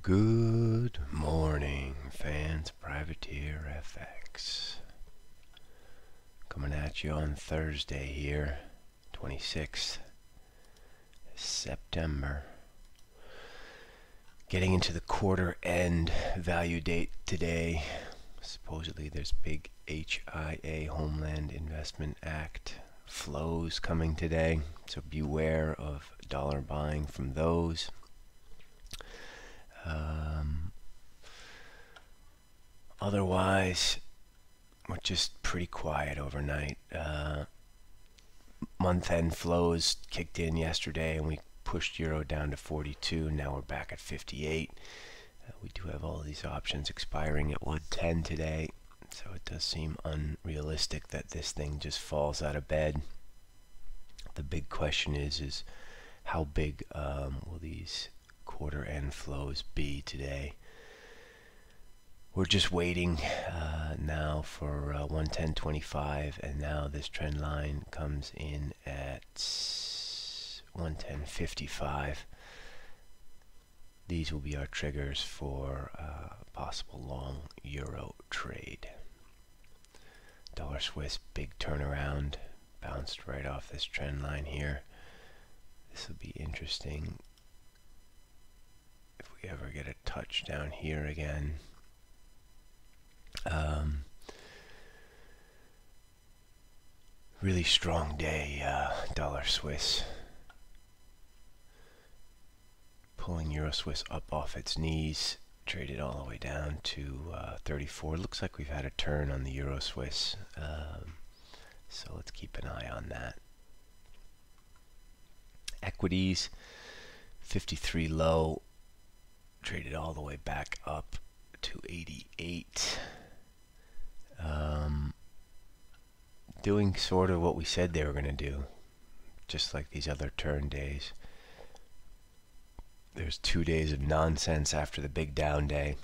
Good morning, fans. Privateer FX. Coming at you on Thursday here, 26th September. Getting into the quarter end value date today. Supposedly there's big HIA Homeland Investment Act flows coming today, so beware of dollar buying from those. Um, otherwise, we're just pretty quiet overnight. Uh, month-end flows kicked in yesterday, and we pushed euro down to 42. Now we're back at 58. Uh, we do have all these options expiring at 110 today, so it does seem unrealistic that this thing just falls out of bed. The big question is, is how big um, will these quarter end flows be today. We're just waiting uh, now for uh, 110.25 and now this trend line comes in at 110.55. These will be our triggers for uh, possible long euro trade. Dollar Swiss big turnaround bounced right off this trend line here. This will be interesting we ever get a touch down here again. Um, really strong day, uh, dollar Swiss. Pulling Euro Swiss up off its knees, traded all the way down to uh, 34. Looks like we've had a turn on the Euro Swiss, um, so let's keep an eye on that. Equities, 53 low, traded all the way back up to 88. Um, doing sort of what we said they were going to do, just like these other turn days. There's two days of nonsense after the big down day,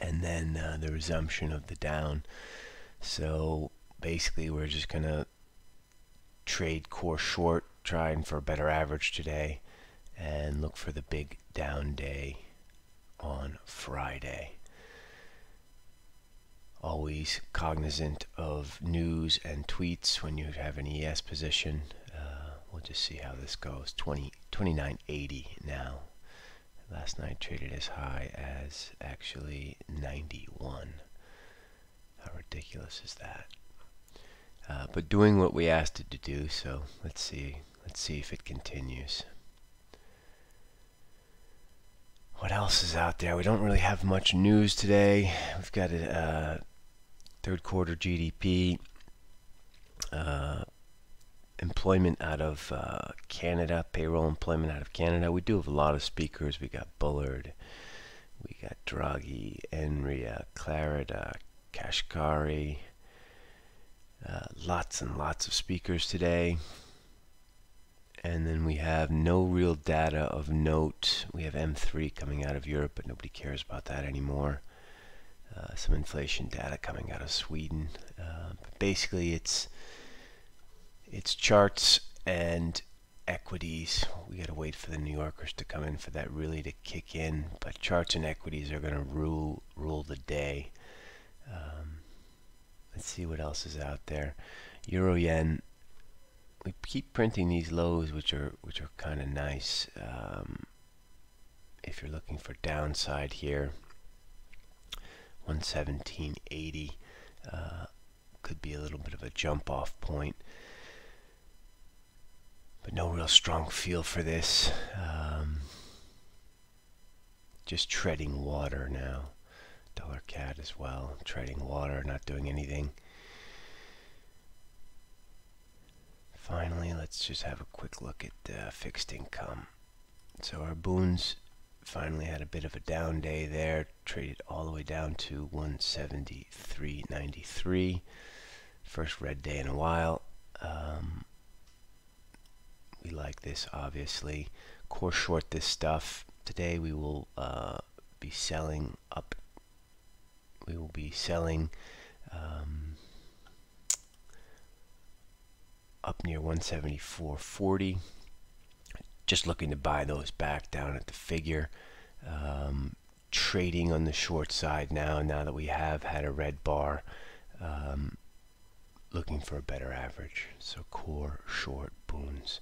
and then uh, the resumption of the down. So basically, we're just going to trade core short, trying for a better average today and look for the big down day on Friday. Always cognizant of news and tweets when you have an ES position. Uh, we'll just see how this goes. 20, 29.80 now. Last night traded as high as actually 91. How ridiculous is that? Uh, but doing what we asked it to do, so let's see. Let's see if it continues. Else is out there? We don't really have much news today. We've got a uh, third quarter GDP, uh, employment out of uh, Canada, payroll employment out of Canada. We do have a lot of speakers. We got Bullard, we got Draghi, Enria, Clarida, Kashkari. Uh, lots and lots of speakers today and then we have no real data of note. We have M3 coming out of Europe, but nobody cares about that anymore. Uh, some inflation data coming out of Sweden. Uh, basically, it's it's charts and equities. We got to wait for the New Yorkers to come in for that really to kick in. But charts and equities are going to rule rule the day. Um, let's see what else is out there. Euro yen we keep printing these lows, which are which are kind of nice. Um, if you're looking for downside here, 117.80 uh, could be a little bit of a jump off point, but no real strong feel for this. Um, just treading water now. Dollar CAD as well, treading water, not doing anything. Finally, let's just have a quick look at uh, fixed income. So our Bunds finally had a bit of a down day there, traded all the way down to 173.93. First red day in a while. Um, we like this, obviously. Core short this stuff. Today we will uh, be selling up. We will be selling. Um, up near 174.40. Just looking to buy those back down at the figure. Um, trading on the short side now, now that we have had a red bar. Um, looking for a better average. So core short Bunds.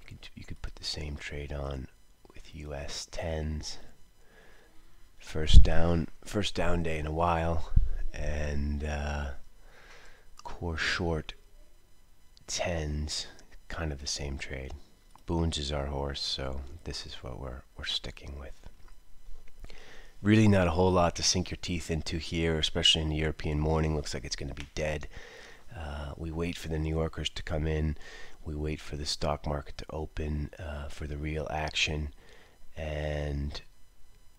You could you could put the same trade on with US tens. First down, first down day in a while, and uh, core short tens, kind of the same trade. Bunds is our horse, so this is what we're we're sticking with. Really, not a whole lot to sink your teeth into here, especially in the European morning. Looks like it's going to be dead. Uh, we wait for the New Yorkers to come in. We wait for the stock market to open uh, for the real action, and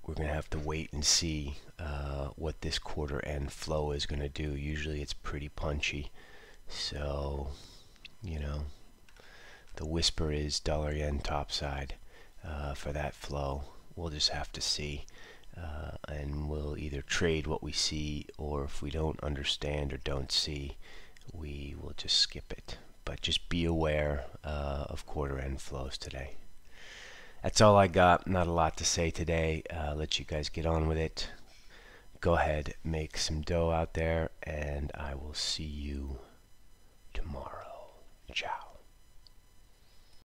we're going to have to wait and see uh, what this quarter end flow is going to do. Usually, it's pretty punchy, so you know the whisper is dollar yen topside uh, for that flow. We'll just have to see. Uh, and we'll either trade what we see, or if we don't understand or don't see, we will just skip it. But just be aware uh, of quarter end flows today. That's all I got. Not a lot to say today. Uh, let you guys get on with it. Go ahead, make some dough out there, and I will see you tomorrow. Ciao.